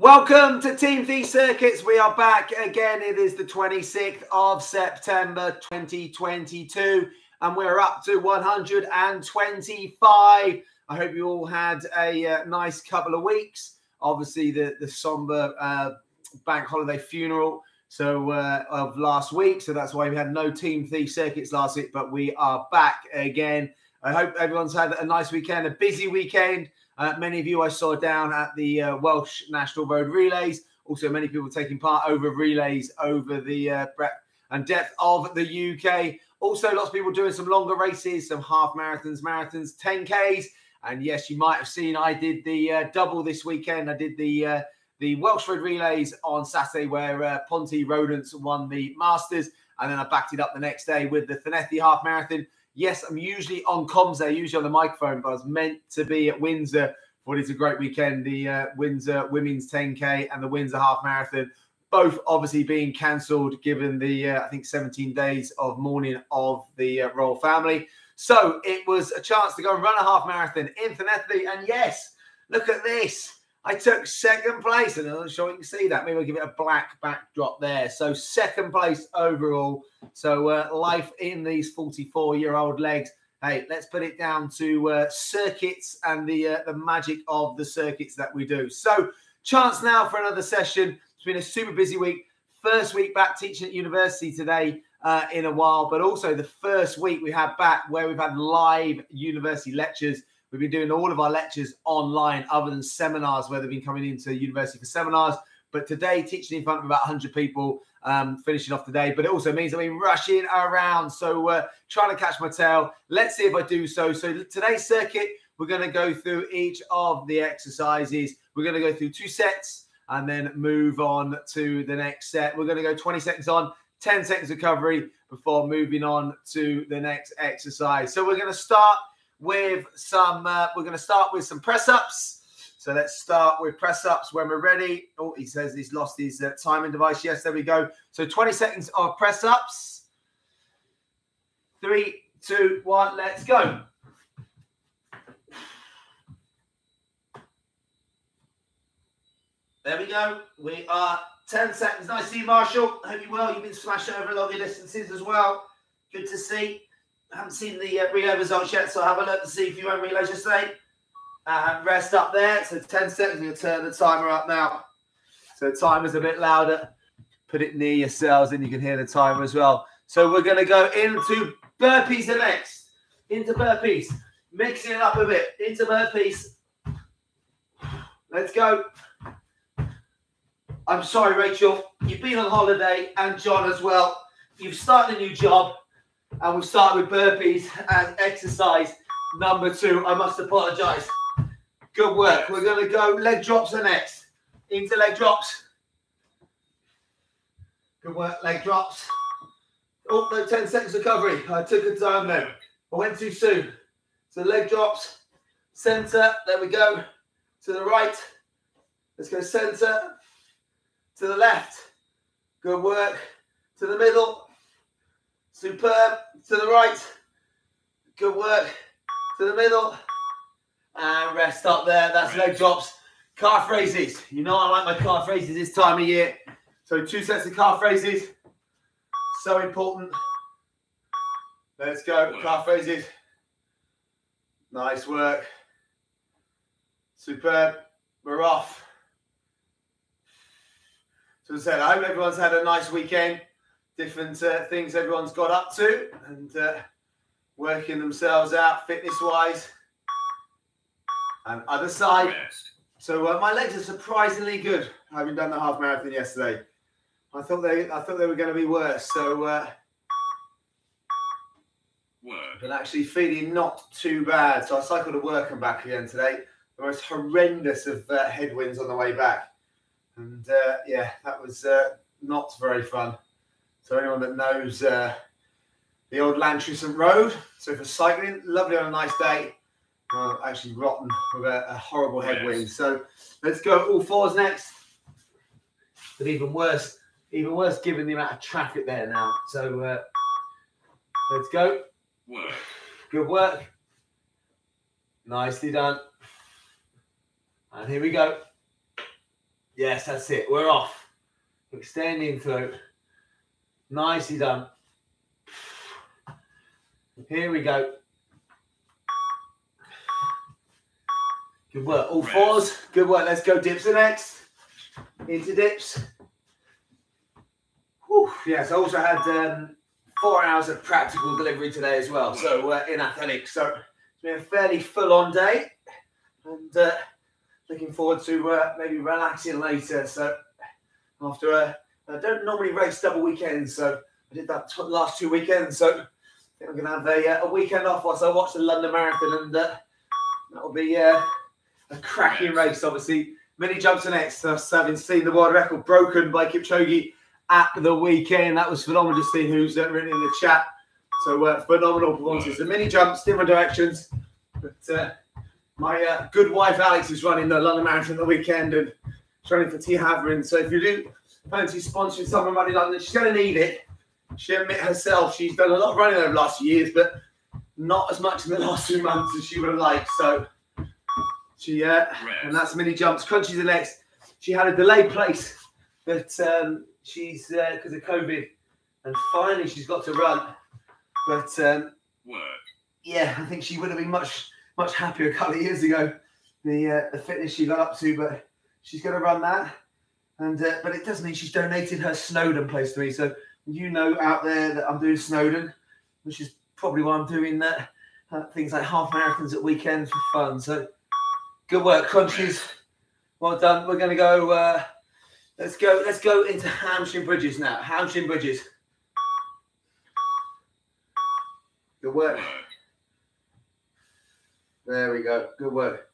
Welcome to TeamThie Circuits. We are back again. It is the 26th of September 2022, and we're up to 125. I hope you all had a uh, nice couple of weeks. Obviously, the, the somber uh, bank holiday funeral so uh, of last week. So that's why we had no TeamThie Circuits last week, but we are back again. I hope everyone's had a nice weekend, a busy weekend. Uh, many of you I saw down at the uh, Welsh National Road Relays. Also, many people taking part over relays over the uh, breadth and depth of the UK. Also, lots of people doing some longer races, some half marathons, marathons, 10Ks. And yes, you might have seen I did the uh, double this weekend. I did the uh, the Welsh Road Relays on Saturday, where uh, Ponty Roadents won the Masters, and then I backed it up the next day with the Llanelli Half Marathon. Yes, I'm usually on comms there, usually on the microphone, but I was meant to be at Windsor for what is a great weekend. The uh, Windsor Women's 10K and the Windsor Half Marathon, both obviously being cancelled given the, uh, I think, 17 days of mourning of the uh, royal family. So it was a chance to go and run a half marathon in Llanelli. And yes, look at this. I took second place, and I'm sure you can see that. Maybe I'll give it a black backdrop there. So second place overall. So uh, life in these 44 year old legs. Hey, let's put it down to uh, circuits and the uh, the magic of the circuits that we do. So chance now for another session. It's been a super busy week. First week back teaching at university today uh, in a while, but also the first week we had back where we've had live university lectures We've been doing all of our lectures online, other than seminars where they've been coming into university for seminars. But today, teaching in front of about 100 people, um, finishing off today. But it also means I've been rushing around. So, uh, trying to catch my tail. Let's see if I do so. So, today's circuit, we're going to go through each of the exercises. We're going to go through two sets and then move on to the next set. We're going to go 20 seconds on, 10 seconds recovery before moving on to the next exercise. So, we're going to start with some, uh, we're going to start with some press ups. So let's start with press ups when we're ready. Oh, he says he's lost his uh, timing device. Yes, there we go. So 20 seconds of press ups. Three, two, one, let's go. There we go. We are 10 seconds. Nice to see you, Marshall. Hope you're well. You've been smashing over longer distances as well. Good to see. I haven't seen the uh, relay results yet, so have a look to see if you won relays yesterday. Uh, rest up there. So 10 seconds. You'll turn the timer up now. So the timer's a bit louder. Put it near yourselves and you can hear the timer as well. So we're going to go into burpees next. Into burpees. Mixing it up a bit. Into burpees. Let's go. I'm sorry, Rachel. You've been on holiday and John as well. You've started a new job and we'll start with burpees and exercise number two. I must apologize. Good work. We're going to go leg drops next. Into leg drops. Good work. Leg drops. Oh, no, 10 seconds recovery. I took a time there. I went too soon. So leg drops. Center. There we go. To the right. Let's go center. To the left. Good work. To the middle. Superb. To the right. Good work. To the middle. And rest up there. That's leg drops. Calf raises. You know I like my calf raises this time of year. So two sets of calf raises. So important. Let's go. Calf raises. Nice work. Superb. We're off. So as I said, I hope everyone's had a nice weekend different uh, things everyone's got up to and uh, working themselves out fitness wise. And other side. So uh, my legs are surprisingly good. Having done the half marathon yesterday, I thought they I thought they were going to be worse. So, uh, but actually feeling not too bad. So I cycled to work and back again today. The most horrendous of uh, headwinds on the way back, and uh, yeah, that was uh, not very fun. So anyone that knows uh, the old Llantrisant Road, so for cycling, lovely on a nice day. Uh, actually rotten with a, a horrible headwind. Yes. So let's go all fours next. But even worse, even worse given the amount of traffic there now. So uh, let's go. Work. Good work. Nicely done. And here we go. Yes, that's it. We're off. Extending through. Nicely done. Here we go. Good work. All fours. Good work. Let's go dips the next. Into dips. Whew. Yes, I also had um, four hours of practical delivery today as well. So uh, in athletics. So it's been a fairly full-on day, and uh, looking forward to uh, maybe relaxing later. So after a, I don't normally race double weekends, so I did that t- last two weekends. So I think I'm gonna have a, uh, a weekend off whilst I watch the London Marathon, and uh, that'll be uh, a cracking race. Obviously, many jumps and next. So having seen the world record broken by Kipchoge at the weekend, that was phenomenal to see who's uh, written in the chat. So uh, phenomenal performances. The mini jumps, different directions. But uh, my uh, good wife Alex is running the London Marathon the weekend and running for Tŷ Hafan. So if you do fancy sponsoring someone running London, she's going to need it. She admit herself she's done a lot of running over the last few years, but not as much in the last few months as she would have liked. So she uh, and that's mini jumps. Crunchy's the next. She had a delayed place, but um, she's because uh, of COVID, and finally she's got to run. But um, yeah, I think she would have been much much happier a couple of years ago. The uh, the fitness she got up to, but she's going to run that. And uh, but it does mean she's donated her Snowdon place to me. So you know out there that I'm doing Snowdon, which is probably why I'm doing that. Uh, things like half marathons at weekends for fun. So good work, crunchies. Well done. We're going to go. Uh, let's go. Let's go into hamstring bridges now. Hamstring bridges. Good work. There we go. Good work.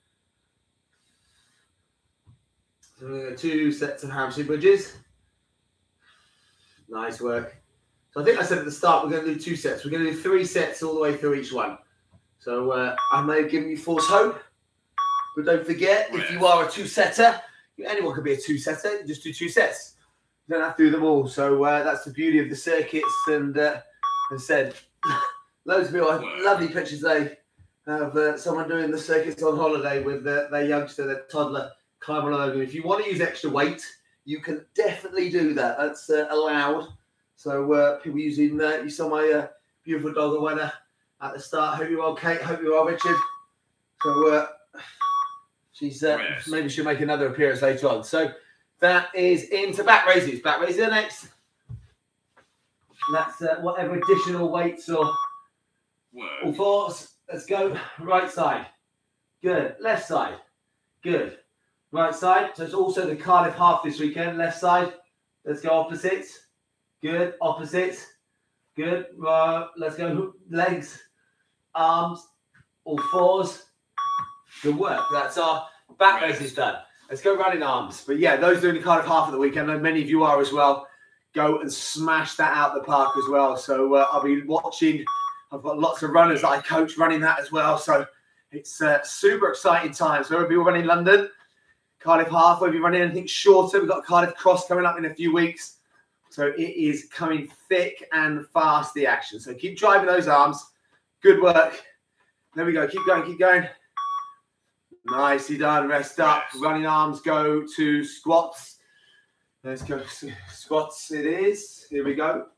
So we're going to two sets of hamstring bridges. Nice work. So I think I said at the start we're going to do two sets. We're going to do three sets all the way through each one. So uh, I may have given you false hope, but don't forget if you are a two-setter, anyone could be a two-setter. Just do two sets. You don't have to do them all. So uh, that's the beauty of the circuits. And uh, as I said, loads of people have lovely pictures today of uh, someone doing the circuits on holiday with uh, their youngster, their toddler, climbing over. If you want to use extra weight, you can definitely do that. That's uh, allowed. So uh, people using that. You saw my uh, beautiful dog the winner at the start. Hope you're well, Kate. Hope you're well, Richard. So uh, she's uh, yes. maybe she'll make another appearance later on. So that is into back raises. Back raises are next. that's uh, whatever additional weights or, or force Let's go right side. Good. Left side. Good. Right side. So it's also the Cardiff half this weekend. Left side. Let's go opposites. Good. Opposites. Good. Let's go legs, arms, all fours. Good work. That's our back race is done. Let's go running arms. But yeah, those doing the Cardiff half of the weekend, and many of you are as well. Go and smash that out the park as well. So uh, I'll be watching I've got lots of runners that I coach running that as well. So it's uh, super exciting times. So we'll be running London, Cardiff half. We'll be running anything shorter. We've got Cardiff Cross coming up in a few weeks. So it is coming thick and fast, the action. So keep driving those arms. Good work. There we go. Keep going, keep going. Nicely done. Rest up. Running arms go to squats. Let's go. Squats it is. Here we go.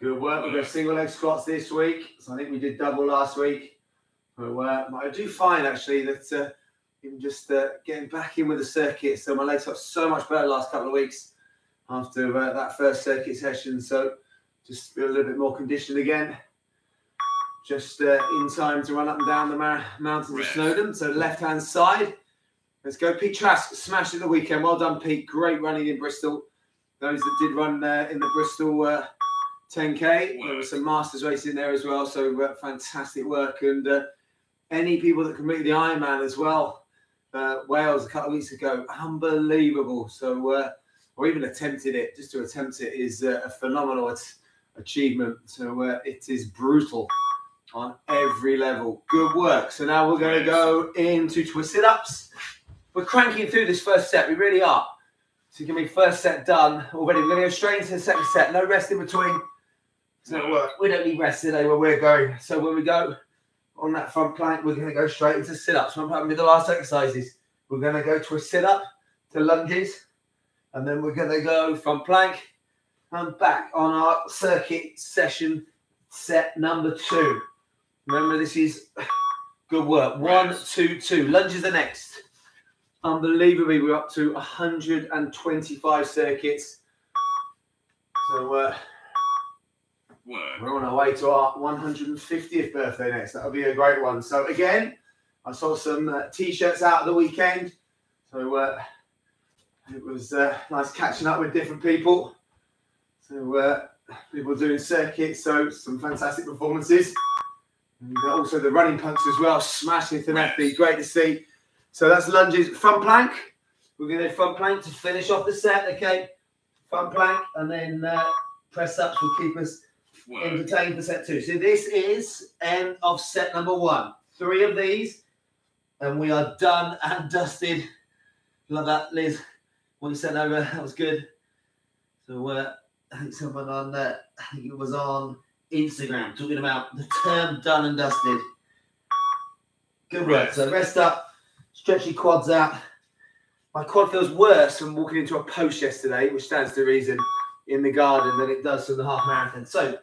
Good work. We've got single leg squats this week. So I think we did double last week. So, uh, I do find actually that uh, even just uh, getting back in with the circuit, so my legs got so much better the last couple of weeks after uh, that first circuit session. So just feel a little bit more conditioned again. Just uh, in time to run up and down the mar- mountains of Snowdon. So left hand side. Let's go. Pete Trask smashed it the weekend. Well done, Pete. Great running in Bristol. Those that did run uh, in the Bristol 10k. There was some masters race in there as well, so uh, fantastic work. And uh, any people that completed the Ironman as well, uh, Wales a couple of weeks ago, unbelievable. So, uh, or even attempted it, just to attempt it is uh, a phenomenal achievement. So uh, it is brutal on every level. Good work. So now we're going to go into twist sit ups. We're cranking through this first set. We really are. So give me first set done already. We're going to go straight into the second set. No rest in between. So uh, we don't need rest today where we're going. So when we go on that front plank, we're going to go straight into sit ups. I'm having with the last exercises. We're going to go to a sit up to lunges, and then we're going to go from plank and back on our circuit session set number two. Remember, this is good work. One, two, two. Lunges are next. Unbelievably, we're up to 125 circuits. So uh, we're on our way to our 150th birthday next. That'll be a great one. So again, I saw some uh, t-shirts out of the weekend. So uh, it was uh, nice catching up with different people. So uh, people doing circuits, so some fantastic performances. And also the running punks as well, smashing Llanelli, great to see. So that's lunges, front plank. We're going to front plank to finish off the set, okay? Front plank, and then uh, press ups will keep us entertained for set two. So this is end of set number one. Three of these, and we are done and dusted. Love that, Liz. What you sent over, that was good. So uh, I think someone on that, I think it was on Instagram talking about the term done and dusted. Good work. So rest up, stretch your quads out. My quad feels worse from walking into a post yesterday, which stands to reason in the garden than it does from the half marathon. So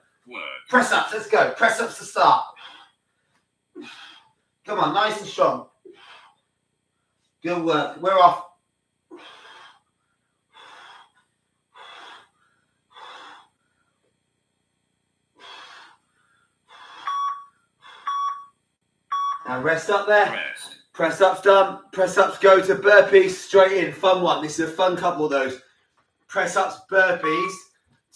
press ups, let's go. Press ups to start. Come on, nice and strong. Good work. We're off. Now rest up there. Rest. Press ups done. Press ups go to burpees straight in. Fun one. This is a fun couple of those. Press ups, burpees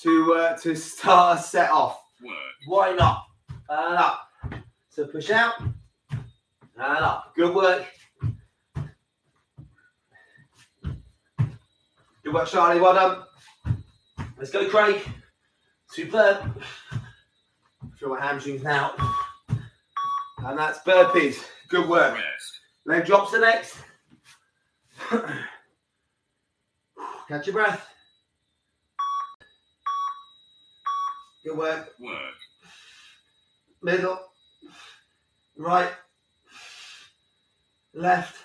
to uh, to start a set off. Work. Why not? And up. So push out and up. Good work. Good work, Charlie. Well done. Let's go, Craig. Superb. Feel my hamstrings now. And that's burpees. Good work. Rest. Leg drops the next. Catch your breath. Good work. Work. Middle. Right. Left.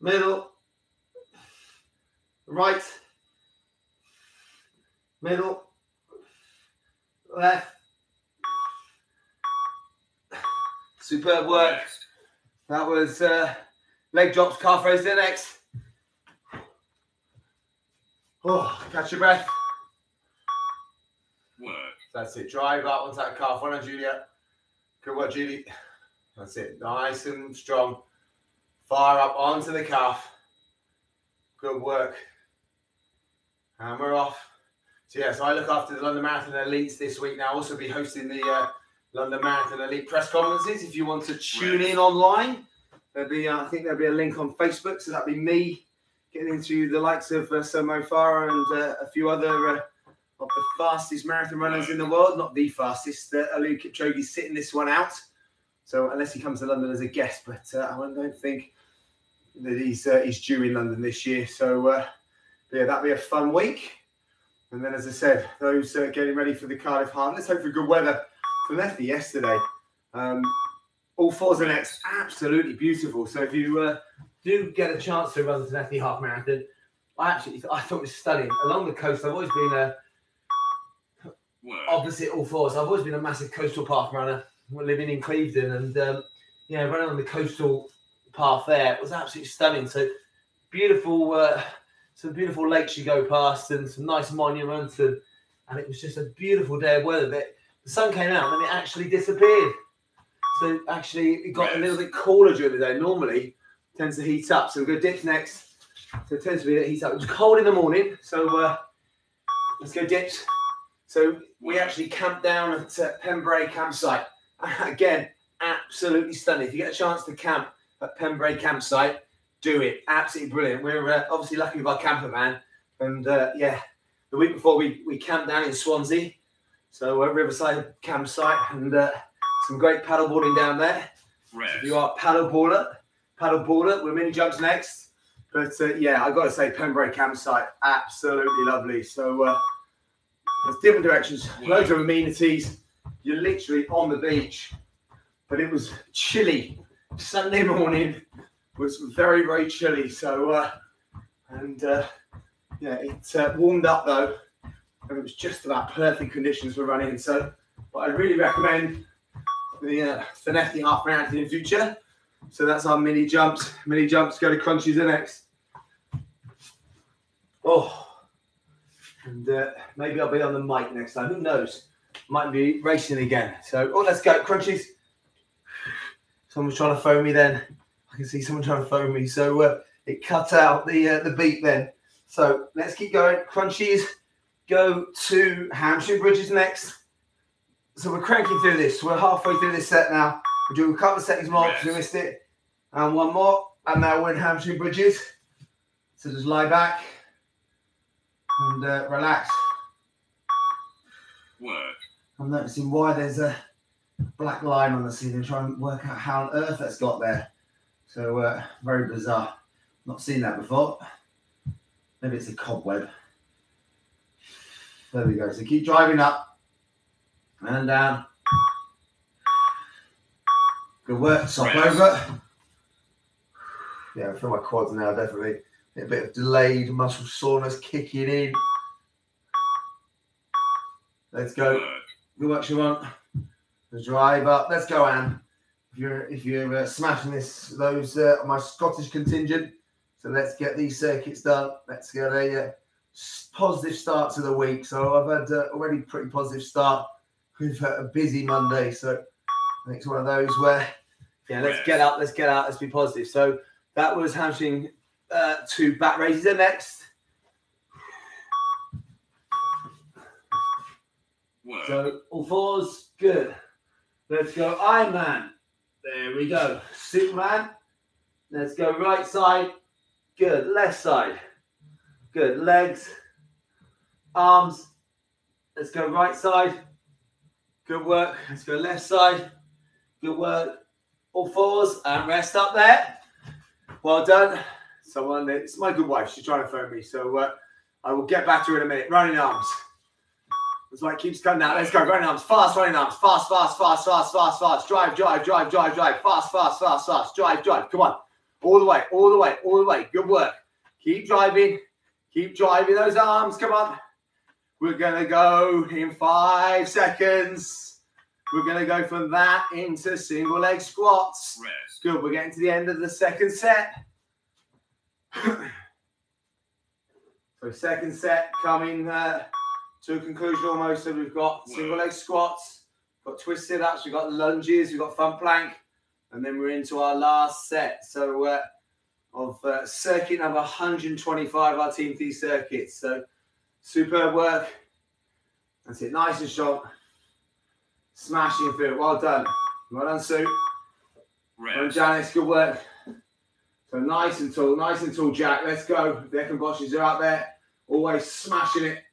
Middle. Right. Middle. Left Superb work. That was uh, leg drops, calf raise next. Oh, catch your breath. Work. That's it. Drive up onto that calf. Well done, Julia. Good work, Julie. That's it. Nice and strong. Fire up onto the calf. Good work. And we're off. So, yeah, so I look after the London Marathon Elites this week now. Also be hosting the uh, London Marathon Elite press conferences. If you want to tune in online, there'll be uh, I think there'll be a link on Facebook. So that'll be me getting into the likes of uh, Sir Mo Farah and uh, a few other uh, of the fastest marathon runners in the world. Not the fastest. Uh, Eliud Kipchoge's sitting this one out. So unless he comes to London as a guest, but uh, I don't think that he's uh, he's due in London this year. So uh, yeah, that'll be a fun week. And then, as I said, those uh, getting ready for the Cardiff Half. Let's hope for good weather Llanelli yesterday. Um, all fours and X, absolutely beautiful. So if you uh, do get a chance to run the Llanelli half marathon, I actually I thought it was stunning. Along the coast, I've always been a opposite all fours. I've always been a massive coastal path runner. living in Clevedon, and um, yeah, running on the coastal path there was absolutely stunning. So beautiful, uh, some beautiful lakes you go past, and some nice monuments, and and it was just a beautiful day of weather. That the sun came out and it actually disappeared. So actually, it got a little bit cooler during the day. Normally, tends to heat up. So we'll go dips next. So it tends to be that heat up. It was cold in the morning, so uh, let's go dips. So we actually camped down at uh, Pembrey campsite. Again, absolutely stunning. If you get a chance to camp at Pembrey campsite, do it. Absolutely brilliant. We're uh, obviously lucky with our camper van, and uh, yeah, the week before we we camped down in Swansea so uh, Riverside campsite and uh, some great paddleboarding down there. If you are paddleboarder, paddleboarder, we're mini jumps next. But uh, yeah, I've got to say, Pembrey campsite, absolutely lovely. So uh, there's different directions, loads of amenities. You're literally on the beach, but it was chilly Sunday morning, was very, very chilly. So, uh, and uh, yeah, it uh, warmed up though, and it was just about perfect conditions for running. So, but I really recommend the uh, Llanelli half marathon in future. So that's our mini jumps. Mini jumps go to crunchies the next. Oh, and uh, maybe I'll be on the mic next time. Who knows? Might be racing again. So, oh, let's go crunchies. Someone's trying to phone me. Then I can see someone trying to phone me. So uh, it cut out the uh, the beat then. So let's keep going. Crunchies go to hamstring bridges next. So we're cranking through this. We're halfway through this set now. We're doing a couple of seconds more because we missed it. And one more. And now we're in hamstring bridges. So just lie back and uh, relax. Work. I'm noticing why there's a black line on the ceiling. Try and work out how on earth that's got there. So uh, very bizarre. Not seen that before. Maybe it's a cobweb. There we go. So keep driving up and down. Good work. Stop over. Yeah, I feel my quads now, definitely. A bit of delayed muscle soreness kicking in. Let's go. Good work, Siobhan. The drive up. Let's go, Anne. If you're if you're uh, smashing this, those uh, my Scottish contingent. So let's get these circuits done. Let's get a uh, positive start to the week. So I've had uh, already pretty positive start. We've had a busy Monday, so I think it's one of those where yeah, let's get up, let's get out, let's be positive. So that was hamstring uh, two back raises. And next, Work. So all fours, good. Let's go Iron Man. There we go. Superman. Let's go right side. Good. Left side. Good. Legs. Arms. Let's go right side. Good work. Let's go left side. Good work. All fours and rest up there. Well done. Someone, it's my good wife. She's trying to phone me. So uh, I will get back to her in a minute. Running arms. It's like keeps cutting out. Let's go. Running arms. Fast running arms. Fast, fast, fast, fast, fast, fast. Drive, drive, drive, drive, drive. Fast, fast, fast, fast. Drive, drive. Come on. All the way, all the way, all the way. Good work. Keep driving. Keep driving those arms. Come on. We're going to go in five seconds. We're going to go from that into single leg squats. Rest. Good. We're getting to the end of the second set. so second set coming uh, to a conclusion almost. So we've got single leg squats, got twisted ups, we've got lunges, we've got front plank, and then we're into our last set. So uh, of uh, circuit number 125, our team T circuits. So superb work. That's it. Nice and short. Smashing through. Well done. Well done, Sue. Well, Rest. Janice, good work. So nice and tall, nice and tall, Jack. Let's go. The Ekin Bosches are out there, always smashing it.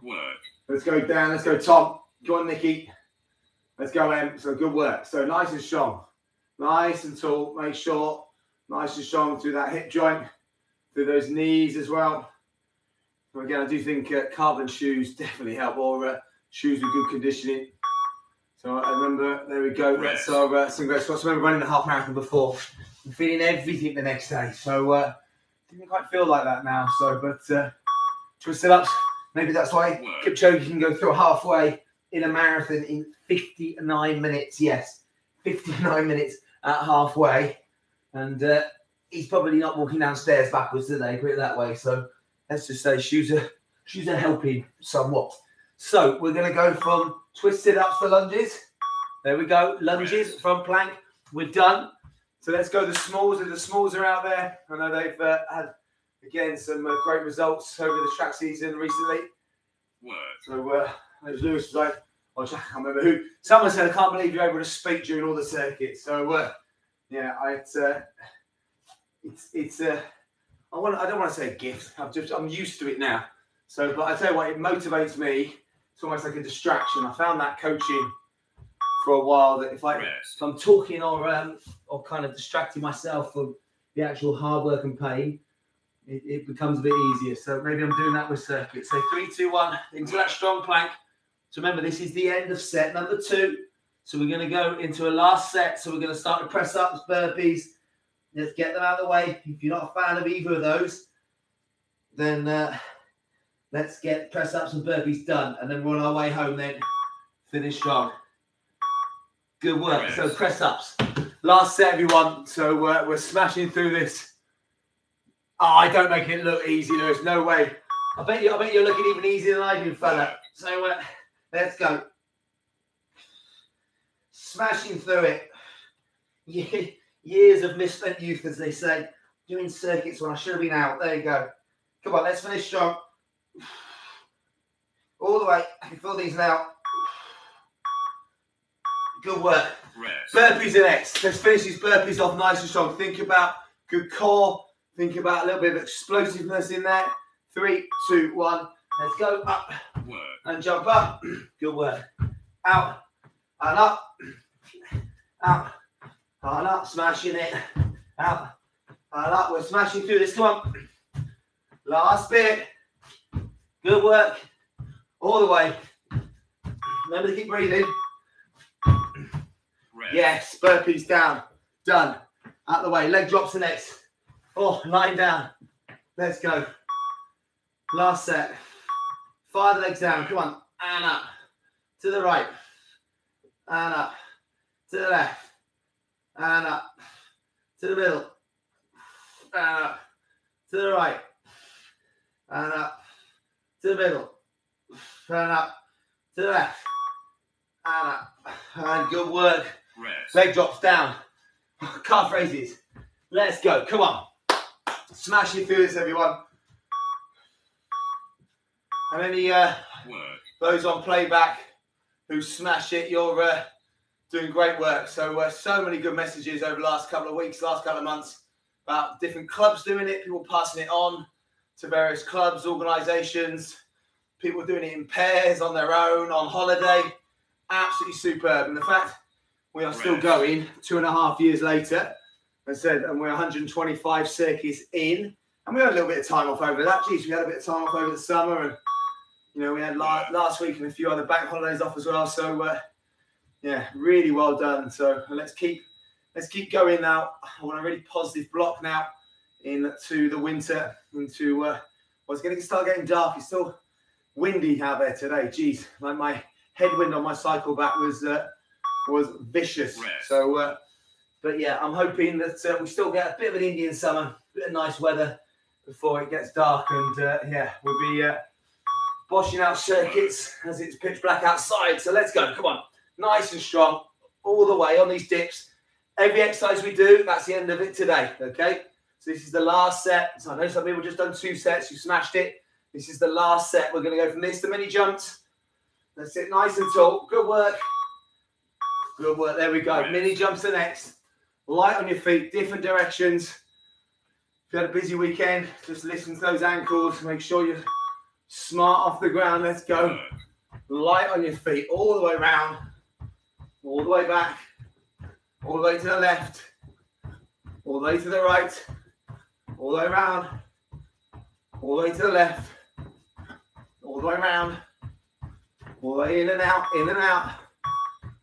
Work. Let's go down. Let's go, Tom. Go on, Nikki. Let's go, Em. So good work. So nice and strong, nice and tall. Make sure nice and strong through that hip joint, through those knees as well. So again, I do think uh, carbon shoes definitely help, or uh, shoes with good conditioning. So I remember, there we go. That's our uh, some great spots. I remember running the half marathon before, and feeling everything the next day. So uh, didn't quite feel like that now. So, but uh, twist it up. Maybe that's why. Kipchoge can go through halfway in a marathon in 59 minutes. Yes, 59 minutes at halfway, and uh, he's probably not walking downstairs backwards today. Put it that way. So let's just say shoes are shoes are helping somewhat. So we're going to go from twisted ups to lunges. There we go, lunges from plank. We're done. So let's go the smalls. And the smalls are out there. I know they've uh, had again some uh, great results over the track season recently. Work. So uh, Lewis was like, oh, I can't remember who. Someone said, I can't believe you're able to speak during all the circuits. So uh, yeah, I, it's uh, it's it's uh, I want I don't want to say a gift. I'm just I'm used to it now. So, but I tell you what, it motivates me. It's almost like a distraction. I found that coaching for a while that if I Rest. if I'm talking or um, or kind of distracting myself from the actual hard work and pain, it, it becomes a bit easier. So maybe I'm doing that with circuits. So three, two, one, into that strong plank. So remember, this is the end of set number two. So we're going to go into a last set. So we're going to start with press ups, burpees. Let's get them out of the way. If you're not a fan of either of those, then uh, let's get press ups and burpees done. And then we're on our way home then. Finish strong. Good work. So press ups. Last set, everyone. So uh, we're smashing through this. Oh, I don't make it look easy, Lewis. No way. I bet you. I bet you're looking even easier than I do, fella. So uh, let's go. Smashing through it. Years of misspent youth, as they say. Doing circuits when I should have been out. There you go. Come on, let's finish strong. All the way. I can feel these now. Good work. Rest. Burpees are next. Let's finish these burpees off nice and strong. Think about good core. Think about a little bit of explosiveness in there. Three, two, one. Let's go up work. and jump up. Good work. Out and up. Out and up. Smashing it. Out and up. We're smashing through this. Come on. Last bit. Good work. All the way. Remember to keep breathing. Yes, burpees down. Done. Out the way. Leg drops the next. Oh, lying down. Let's go. Last set. Fire the legs down. Come on. And up. To the right. And up. To the left. And up. To the middle. And up. To the right. And up. To the middle. And up. To the left. And up. And good work. Rest. Leg drops down. Calf raises. Let's go. Come on. Smashing through this, everyone. And any uh, those on playback who smash it, you're uh, doing great work. So, uh, so many good messages over the last couple of weeks, last couple of months about different clubs doing it, people passing it on to various clubs, organisations, people doing it in pairs on their own, on holiday. Absolutely superb. And the fact we are still going two and a half years later. I said, and we're 125 circuits in, and we had a little bit of time off over that. Geez, we had a bit of time off over the summer, and you know we had last, last week and a few other bank holidays off as well. So uh, yeah, really well done. So let's keep let's keep going now. I want a really positive block now into the winter, into uh, well, it's going to start getting dark. It's still windy out there today. Geez, like my headwind on my cycle back was. Uh, was vicious. So, uh, but yeah, I'm hoping that uh, we still get a bit of an Indian summer, a bit of nice weather before it gets dark, and uh, yeah, we'll be uh, boshing out circuits as it's pitch black outside. So let's go. Come on, nice and strong all the way on these dips. Every exercise we do, that's the end of it today. Okay. So this is the last set. So I know some people just done two sets. You smashed it. This is the last set. We're going to go from this to mini jumps. Let's sit nice and tall. Good work. Good work. There we go. Mini jumps are next. Light on your feet, different directions. If you had a busy weekend, just listen to those ankles. Make sure you're smart off the ground. Let's go. Light on your feet, all the way around, all the way back, all the way to the left, all the way to the right, all the way around, all the way to the left, all the way around, all the way in and out, in and out,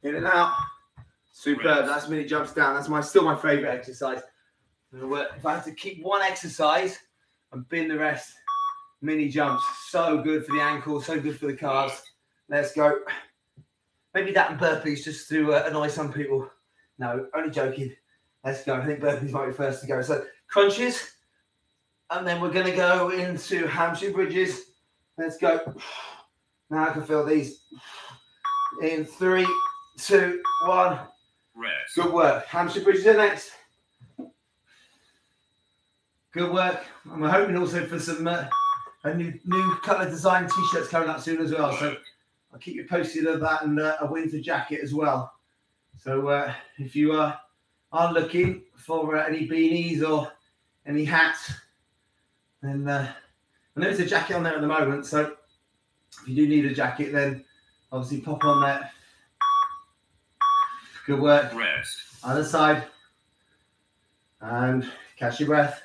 in and out. Superb. That's mini jumps down. That's my still my favorite exercise. If I had to keep one exercise and bin the rest, mini jumps. So good for the ankle, so good for the calves. Let's go. Maybe that and burpees just to uh, annoy some people. No, only joking. Let's go. I think burpees might be first to go. So crunches, and then we're going to go into hamstring bridges. Let's go. Now I can feel these in three, two, one. Rest. Good work. Hamstring bridges are next. Good work. And we're hoping also for some uh, a new new colour design t-shirts coming up soon as well. So I'll keep you posted of that and uh, a winter jacket as well. So uh, if you are are looking for uh, any beanies or any hats, then uh, I know there's a jacket on there at the moment. So if you do need a jacket, then obviously pop on that. Good work. Rest. Other side. And catch your breath.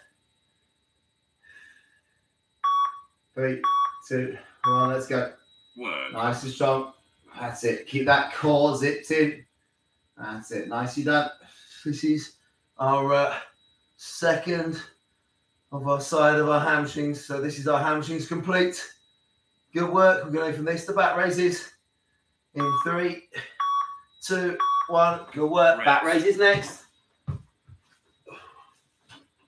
Three, two, one, let's go. Work. Nice and strong. That's it. Keep that core zipped in. That's it. Nicely done. This is our uh, second of our side of our hamstrings. So this is our hamstrings complete. Good work. We're going from this to back raises in three, two, one. Good work. Back raises next.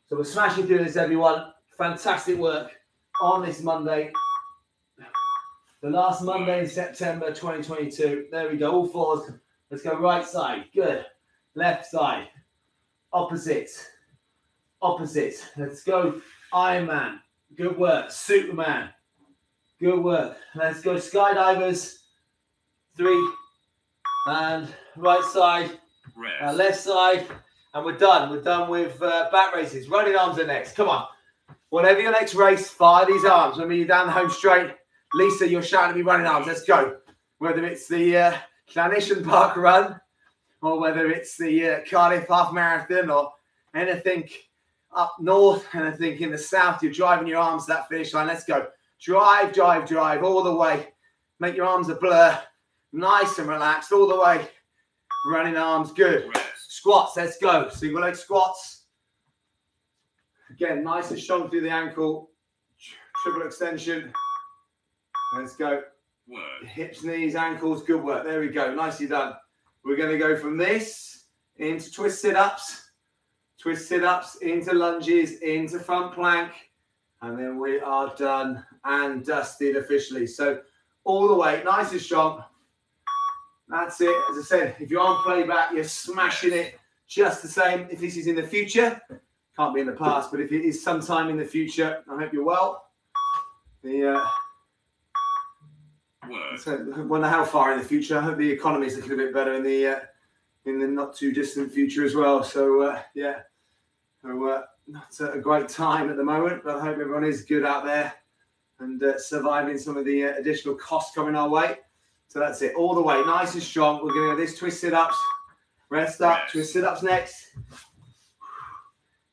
So we're smashing through this, everyone. Fantastic work on this Monday. The last Monday in September 2022. There we go. All fours. Let's go right side. Good. Left side. Opposite. Opposite. Let's go. Iron Man. Good work. Superman. Good work. Let's go. Skydivers. Three. And right side. Uh, left side. And we're done. We're done with uh, back races. Running arms are next. Come on. Whatever your next race, fire these arms. Remember, you're down the home straight. Lisa, you're shouting at me running arms. Let's go. Whether it's the uh, Llanishen Park run or whether it's the uh, Cardiff Half Marathon or anything up north, anything in the south, you're driving your arms to that finish line. Let's go. Drive, drive, drive all the way. Make your arms a blur. Nice and relaxed all the way. Running arms, good. Squats, let's go. Single leg squats. Again, nice and strong through the ankle. Triple extension. Let's go. Work. Hips, knees, ankles, good work. There we go. Nicely done. We're going to go from this into twist sit ups, twist sit ups, into lunges, into front plank, and then we are done and dusted officially. So, all the way, nice and strong. That's it. As I said, if you're on playback, you're smashing it just the same. If this is in the future, can't be in the past, but if it is sometime in the future, I hope you're well. The uh, so wonder how far in the future. I hope the economy is looking a bit better in the uh, in the not too distant future as well. So uh, yeah, so uh, not a great time at the moment, but I hope everyone is good out there and uh, surviving some of the uh, additional costs coming our way. So that's it, all the way, nice and strong. We're going to go this twist sit ups, rest up, yes. twist sit ups next.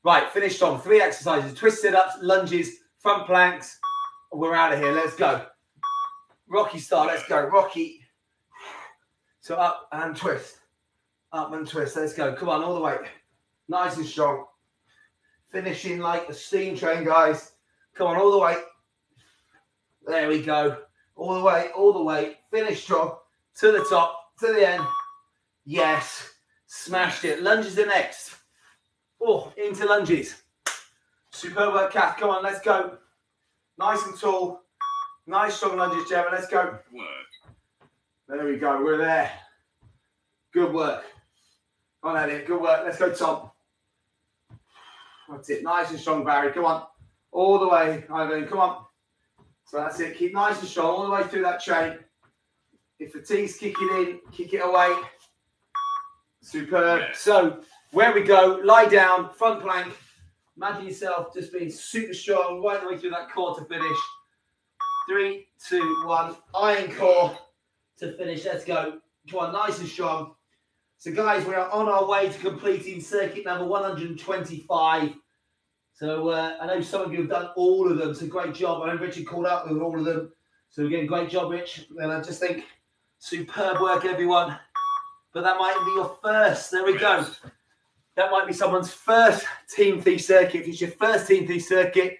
Right, finished on three exercises: twist sit ups, lunges, front planks. We're out of here. Let's go. Rocky style. Let's go. Rocky. So up and twist. Up and twist. Let's go. Come on, all the way. Nice and strong. Finishing like a steam train, guys. Come on, all the way. There we go. All the way, all the way. Finish strong. To the top, to the end. Yes. Smashed it. Lunges the next. Oh, into lunges. Superb work, Kath. Come on, let's go. Nice and tall. Nice strong lunges, Gemma. Let's go. Work. There we go. We're there. Good work. On Elliot. Good work. Let's go, Tom. That's it. Nice and strong, Barry. Come on. All the way, Ivan. Come on. So that's it. Keep nice and strong all the way through that chain. If fatigue's kicking in, kick it away. Superb. Yeah. So where we go, lie down, front plank. Imagine yourself just being super strong right the way through that core to finish. Three, two, one. Iron core to finish. Let's go. Come on, nice and strong. So, guys, we are on our way to completing circuit number 125. So, uh, I know some of you have done all of them. So, great job. I know Richard called out with all of them. So, again, great job, Rich. And I just think superb work, everyone. But that might be your first. There we go. That might be someone's first TeamThie circuit. If it's your first TeamThie circuit,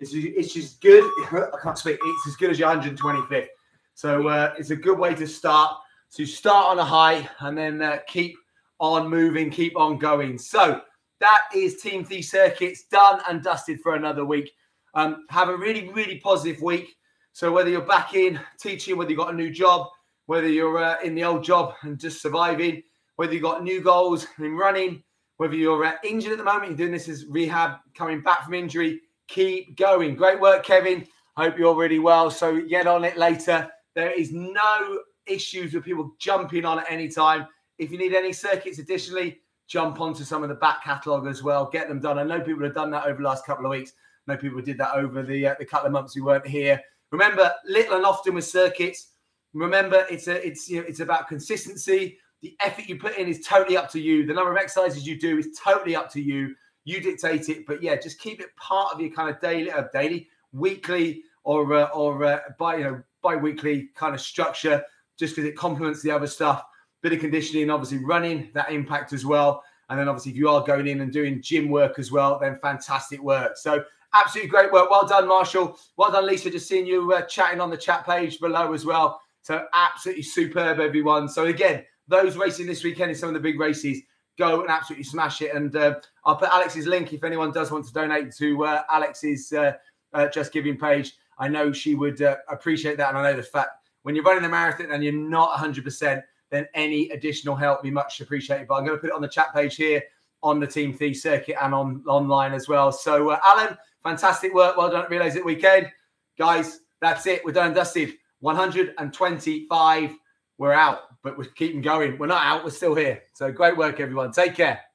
it's, it's just good. I can't speak. It's as good as your 125th. So uh, it's a good way to start. So start on a high and then uh, keep on moving, keep on going. So that is TeamThie Circuits done and dusted for another week. Um, have a really, really positive week. So whether you're back in teaching, whether you've got a new job, whether you're uh, in the old job and just surviving, whether you've got new goals in running, whether you're uh, injured at the moment, you're doing this as rehab, coming back from injury, keep going. Great work, Kevin. Hope you're really well. So get on it later. There is no issues with people jumping on at any time. If you need any circuits additionally, jump onto some of the back catalogue as well. Get them done. I know people have done that over the last couple of weeks. I know people did that over the uh, the couple of months we weren't here. Remember, little and often with circuits. Remember, it's a it's you know, it's about consistency. The effort you put in is totally up to you. The number of exercises you do is totally up to you. You dictate it, but yeah, just keep it part of your kind of daily, uh, daily, weekly, or uh, or uh, by you know bi-weekly kind of structure, just because it complements the other stuff. bit of conditioning, obviously running that impact as well. And then obviously, if you are going in and doing gym work as well, then fantastic work. So absolutely great work. Well done, Marshall. Well done, Lisa. Just seeing you uh, chatting on the chat page below as well. So absolutely superb, everyone. So again, those racing this weekend in some of the big races, go and absolutely smash it. And uh, I'll put Alex's link if anyone does want to donate to uh, Alex's uh, uh, Just Giving page. I know she would uh, appreciate that. And I know the fact when you're running a marathon and you're not 100%, then any additional help be much appreciated. But I'm going to put it on the chat page here on the TeamThie circuit and on online as well. So, uh, Alan, fantastic work. Well done at Relays at Weekend. Guys, that's it. We're done dusted. 125. We're out, but we're keeping going. We're not out. We're still here. So, great work, everyone. Take care.